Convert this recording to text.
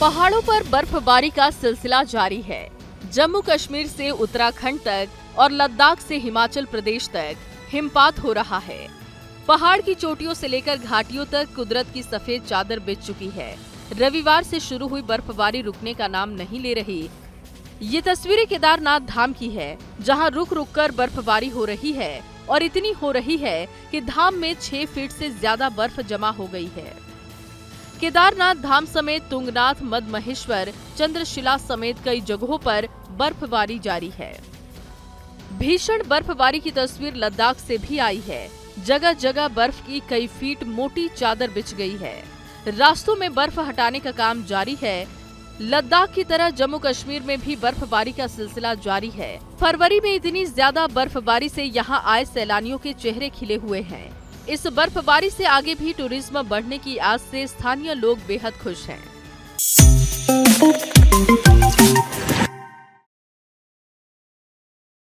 पहाड़ों पर बर्फबारी का सिलसिला जारी है। जम्मू कश्मीर से उत्तराखंड तक और लद्दाख से हिमाचल प्रदेश तक हिमपात हो रहा है। पहाड़ की चोटियों से लेकर घाटियों तक कुदरत की सफ़ेद चादर बिछ चुकी है। रविवार से शुरू हुई बर्फबारी रुकने का नाम नहीं ले रही। ये तस्वीरें केदारनाथ धाम की है, जहाँ रुक रुक कर बर्फबारी हो रही है और इतनी हो रही है कि धाम में छह फीट से ज़्यादा बर्फ़ जमा हो गई है। केदारनाथ धाम समेत तुंगनाथ मद महेश्वर चंद्रशिला समेत कई जगहों पर बर्फबारी जारी है। भीषण बर्फबारी की तस्वीर लद्दाख से भी आई है। जगह जगह बर्फ़ की कई फीट मोटी चादर बिछ गई है। रास्तों में बर्फ़ हटाने का काम जारी है। लद्दाख की तरह जम्मू कश्मीर में भी बर्फबारी का सिलसिला जारी है। फरवरी में इतनी ज़्यादा बर्फबारी से यहाँ आए सैलानियों के चेहरे खिले हुए हैं। इस बर्फबारी से आगे भी टूरिज़्म बढ़ने की आस से स्थानीय लोग बेहद खुश हैं।